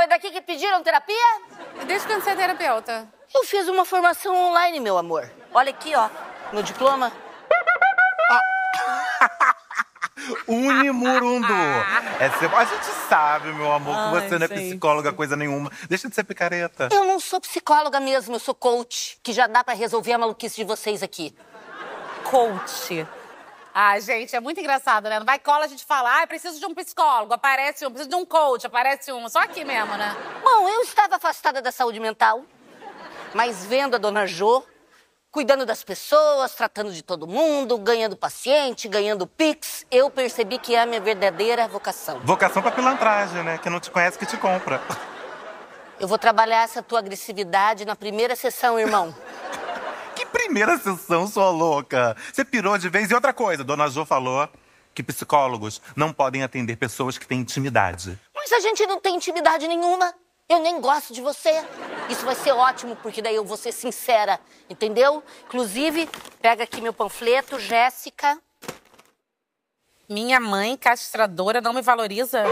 Foi daqui que pediram terapia? Desde quando você é terapeuta? Eu fiz uma formação online, meu amor. Olha aqui, ó, meu diploma. Unimurundo. É ser... A gente sabe, meu amor, que Ai, você não é psicóloga coisa nenhuma. Deixa de ser picareta. Eu não sou psicóloga mesmo, eu sou coach, que já dá pra resolver a maluquice de vocês aqui. Coach. Ah, gente, é muito engraçado, né? Não vai cola a gente fala, ah, preciso de um psicólogo, aparece um, preciso de um coach, aparece um. Só aqui mesmo, né? Bom, eu estava afastada da saúde mental, mas vendo a dona Jo, cuidando das pessoas, tratando de todo mundo, ganhando paciente, ganhando pix, eu percebi que é a minha verdadeira vocação. Vocação pra pilantragem, né? Que não te conhece que te compra. Eu vou trabalhar essa tua agressividade na primeira sessão, irmão. Primeira sessão, sua louca. Você pirou de vez. E outra coisa, Dona Jo falou que psicólogos não podem atender pessoas que têm intimidade. Mas a gente não tem intimidade nenhuma. Eu nem gosto de você. Isso vai ser ótimo, porque daí eu vou ser sincera, entendeu? Inclusive, pega aqui meu panfleto, Jéssica. Minha mãe, castradora, não me valoriza.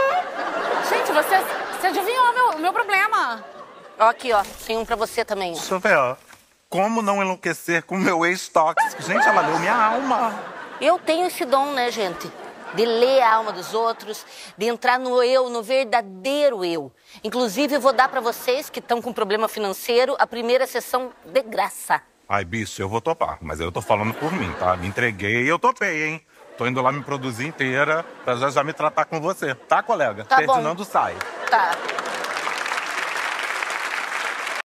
Gente, você, você adivinhou o meu, o meu problema. Ó, aqui, ó. Tem um pra você também, ó. Deixa eu ver, ó. Como não enlouquecer com meu ex-tóxico? Gente, ela leu minha alma. Eu tenho esse dom, né, gente? De ler a alma dos outros, de entrar no eu, no verdadeiro eu. Inclusive, eu vou dar pra vocês que estão com problema financeiro a primeira sessão de graça. Ai, bicho, eu vou topar. Mas eu tô falando por mim, tá? Me entreguei e eu topei, hein? Tô indo lá me produzir inteira pra já já me tratar com você. Tá, colega? Tá bom. Ferdinando sai. Tá.